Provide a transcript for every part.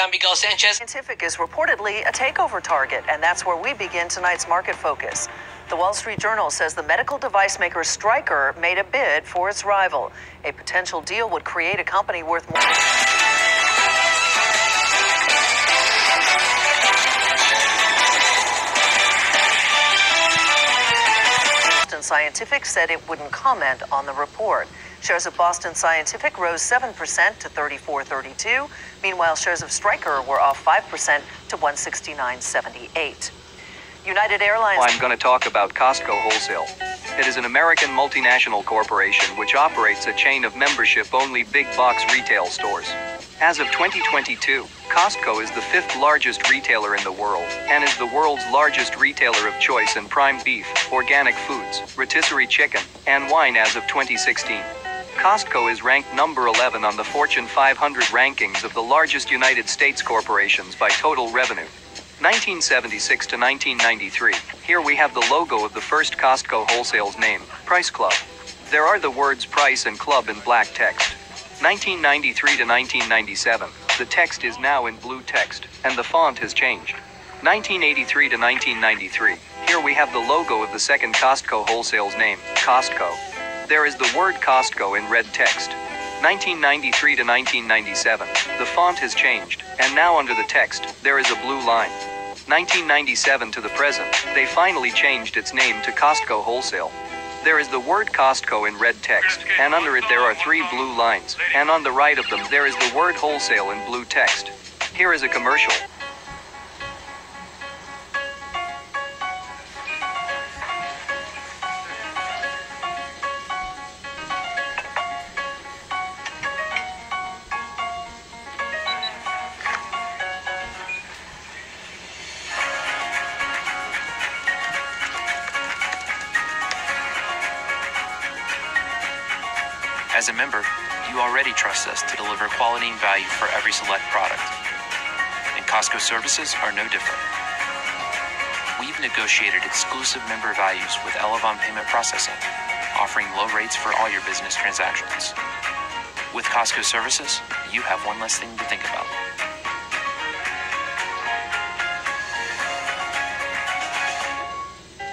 I'm Miguel Sanchez. Scientific is reportedly a takeover target, and that's where we begin tonight's market focus. The Wall Street Journal says the medical device maker Stryker made a bid for its rival. A potential deal would create a company worth more. Scientific said it wouldn't comment on the report. Shares of Boston Scientific rose 7% to 34.32. Meanwhile, shares of Stryker were off 5% to 169.78. United Airlines. I'm going to talk about Costco Wholesale. It is an American multinational corporation which operates a chain of membership only big box retail stores. As of 2022, Costco is the fifth largest retailer in the world and is the world's largest retailer of choice and prime beef, organic foods, rotisserie chicken, and wine as of 2016. Costco is ranked number 11 on the Fortune 500 rankings of the largest United States corporations by total revenue. 1976 to 1993. Here we have the logo of the first Costco wholesale's name, Price Club. There are the words price and club in black text. 1993 to 1997. The text is now in blue text, and the font has changed. 1983 to 1993. Here we have the logo of the second Costco wholesale's name, Costco. There is the word Costco in red text. 1993 to 1997. The font has changed, and now under the text, there is a blue line. 1997 to the present, they finally changed its name to Costco Wholesale. There is the word Costco in red text, and under it there are three blue lines, and on the right of them there is the word wholesale in blue text. Here is a commercial. A member, you already trust us to deliver quality and value for every select product. And Costco services are no different. We've negotiated exclusive member values with Elavon Payment Processing, offering low rates for all your business transactions. With Costco services, you have one less thing to think about.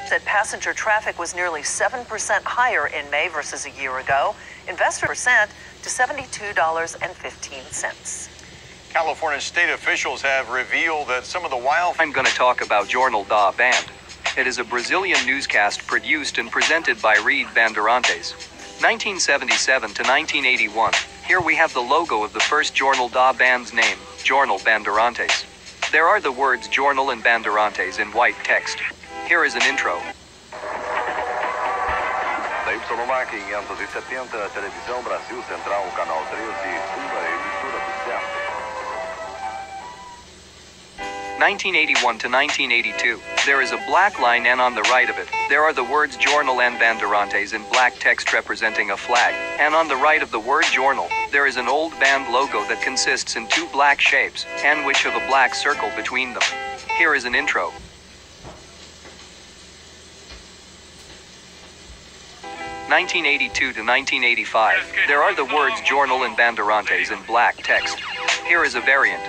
Said passenger traffic was nearly 7% higher in May versus a year ago. Investor percent to $72.15. California state officials have revealed that some of the wild I'm going to talk about Jornal da Band. It is a Brazilian newscast produced and presented by Rede Bandeirantes. 1977 to 1981. Here we have the logo of the first Jornal da Band's name, Jornal Bandeirantes. There are the words Jornal and Bandeirantes in white text. Here is an intro. Da YMAC 570, Televisão Brasil Central, Canal 13, uma emissora do certo. 1981 to 1982. There is a black line and on the right of it, there are the words Jornal and Bandeirantes in black text representing a flag. And on the right of the word Jornal, there is an old band logo that consists in two black shapes, and which have a black circle between them. Here is an intro. 1982 to 1985. There are the words Jornal and Bandeirantes in black text. Here is a variant.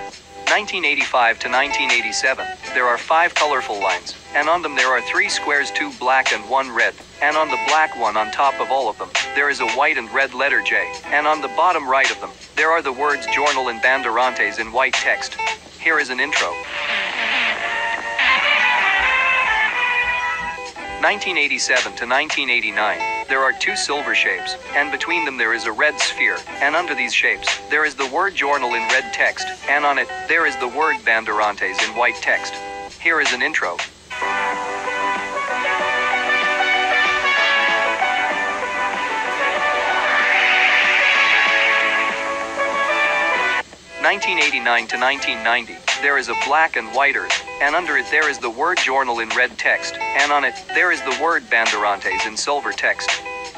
1985 to 1987. There are five colorful lines, and on them there are three squares, two black and one red. And on the black one on top of all of them, there is a white and red letter J. And on the bottom right of them, there are the words Jornal and Bandeirantes in white text. Here is an intro. 1987 to 1989, there are two silver shapes, and between them there is a red sphere, and under these shapes, there is the word journal in red text, and on it, there is the word Bandeirantes in white text. Here is an intro. 1989 to 1990, there is a black and white earth, and under it there is the word journal in red text, and on it, there is the word Bandeirantes in silver text.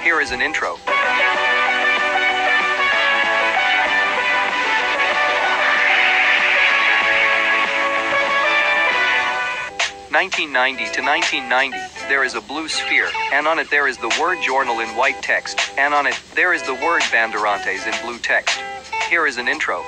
Here is an intro. 1990 to 1990, there is a blue sphere, and on it there is the word journal in white text, and on it, there is the word Bandeirantes in blue text. Here is an intro.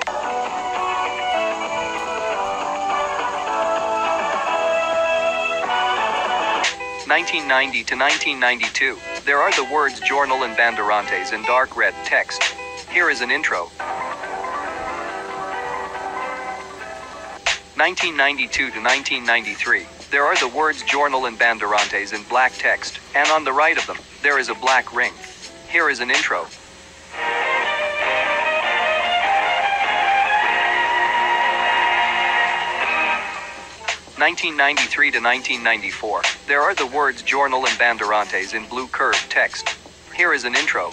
1990 to 1992. There are the words Jornal and Bandeirantes in dark red text. Here is an intro. 1992 to 1993. There are the words Jornal and Bandeirantes in black text, and on the right of them, there is a black ring. Here is an intro. 1993 to 1994. There are the words Journal and Bandeirantes in blue curved text. Here is an intro.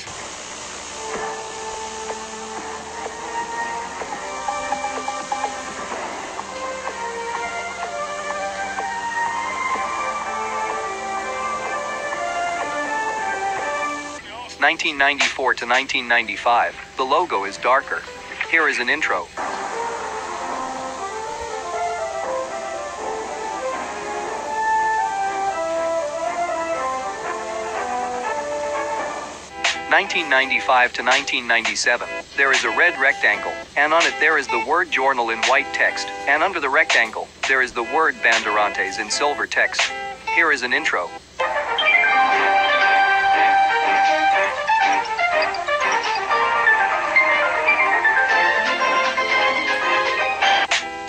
Nineteen ninety four to nineteen ninety five. The logo is darker. Here is an intro. 1995 to 1997, there is a red rectangle, and on it there is the word Jornal in white text, and under the rectangle, there is the word Bandeirantes in silver text. Here is an intro.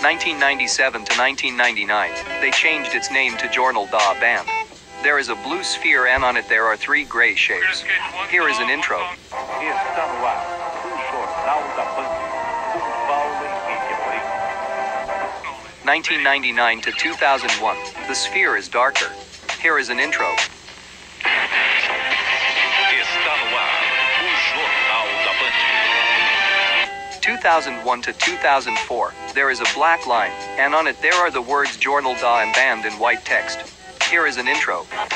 Nineteen ninety seven to nineteen ninety nine, they changed its name to Jornal da Band. There is a blue sphere and on it there are three gray shapes. Here is an intro. Está no ar o Jornal da Band, com Paulo Henrique Amorim. 1999 to 2001. The sphere is darker. Here is an intro. Está no ar o Jornal da Band. 2001 to 2004. There is a black line, and on it there are the words Jornal da and Band in white text. Here is an intro. Está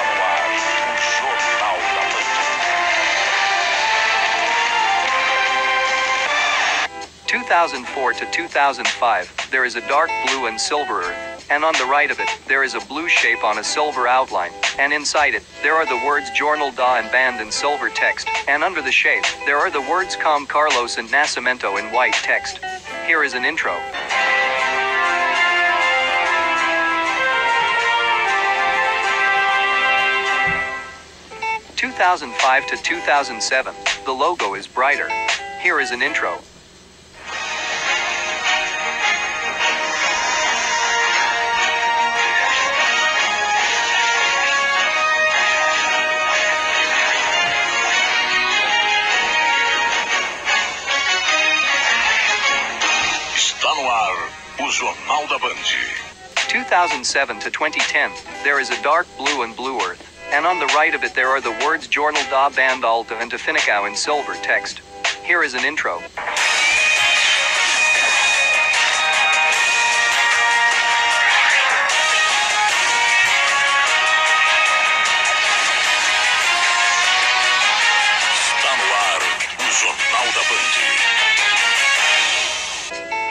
no ar o Jornal da Band. 2004 to 2005, there is a dark blue and silver earth, and on the right of it, there is a blue shape on a silver outline, and inside it, there are the words Jornal da and Band in silver text, and under the shape, there are the words Com Carlos and Nascimento in white text. Here is an intro. Two thousand five to two thousand seven, the logo is brighter. Here is an intro. 2007 to 2010, there is a dark blue and blue earth, and on the right of it there are the words Jornal da Band Alta and Definicao in silver text. Here is an intro.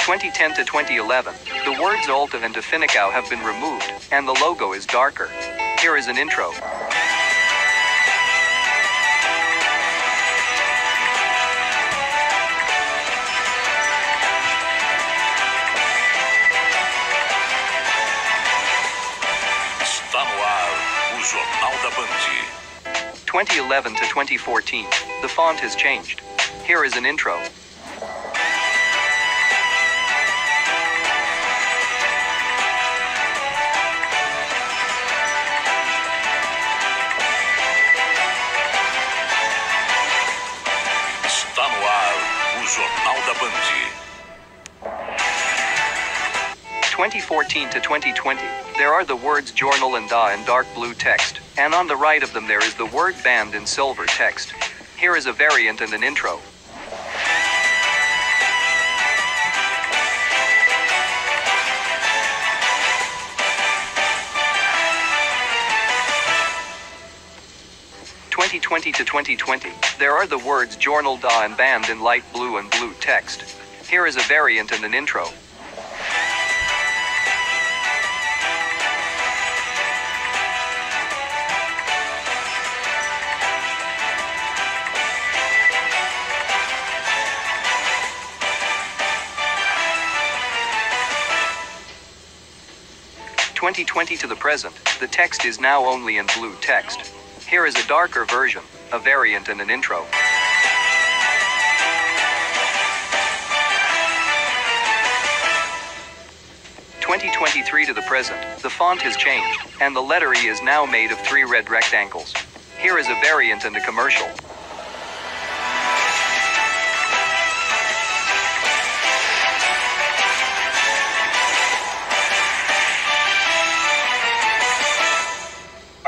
2010 to 2011, the words Alta and Definicao have been removed, and the logo is darker. Here is an intro. Está no ar o Jornal da Band. 2011 to 2014, the font has changed. Here is an intro. 2014 to 2020, there are the words journal and Da in dark blue text, and on the right of them there is the word Band in silver text. Here is a variant and an intro. Twenty twenty to twenty twenty, there are the words Jornal Da and Band in light blue and blue text. Here is a variant and an intro. 2020 to the present, the text is now only in blue text. Here is a darker version, a variant and an intro. Twenty twenty three to the present, the font has changed, and the letter E is now made of three red rectangles. Here is a variant and a commercial.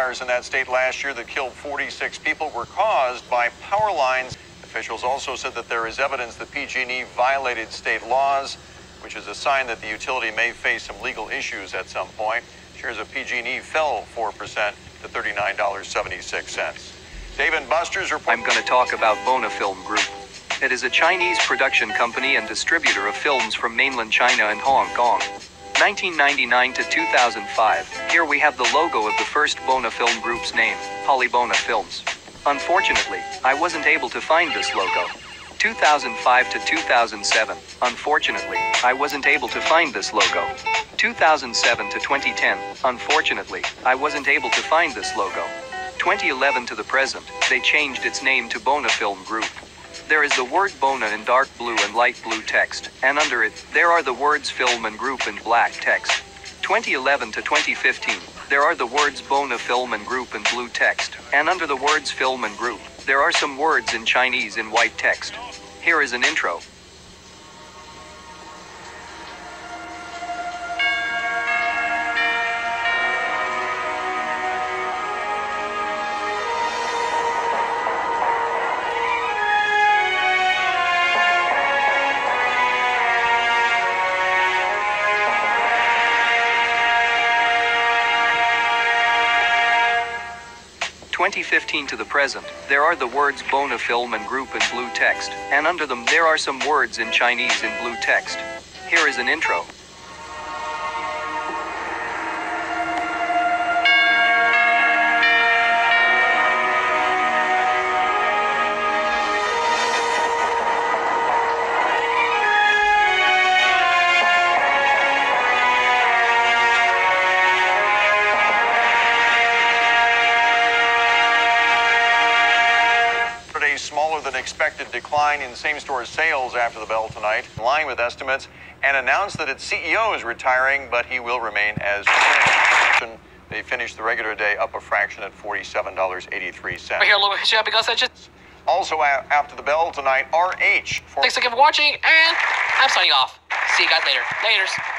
Fires in that state last year that killed 46 people were caused by power lines. Officials also said that there is evidence that PG&E violated state laws, which is a sign that the utility may face some legal issues at some point. Shares of PG&E fell 4% to $39.76. Dave and Buster's report. I'm going to talk about Bona Film Group. It is a Chinese production company and distributor of films from mainland China and Hong Kong. 1999 to 2005. Here we have the logo of the first Bona Film Group's name, Polybona Films. Unfortunately, I wasn't able to find this logo. 2005 to 2007. Unfortunately, I wasn't able to find this logo. 2007 to 2010. Unfortunately, I wasn't able to find this logo. 2011 to the present, they changed its name to Bona Film Group. There is the word Bona in dark blue and light blue text, and under it, there are the words film and group in black text. 2011 to 2015, there are the words Bona Film and Group in blue text, and under the words film and group, there are some words in Chinese in white text. Here is an intro. 2015 to the present, there are the words Bona Film and Group in blue text, and under them there are some words in Chinese in blue text. Here is an intro. Smaller than expected decline in same store sales after the bell tonight, in line with estimates, and announced that its CEO is retiring, but he will remain as chairman. They finished the regular day up a fraction at $47.83. Here a little bit because I just Also, after the bell tonight, RH for thanks again for watching, and I'm signing off. See you guys later. Laters.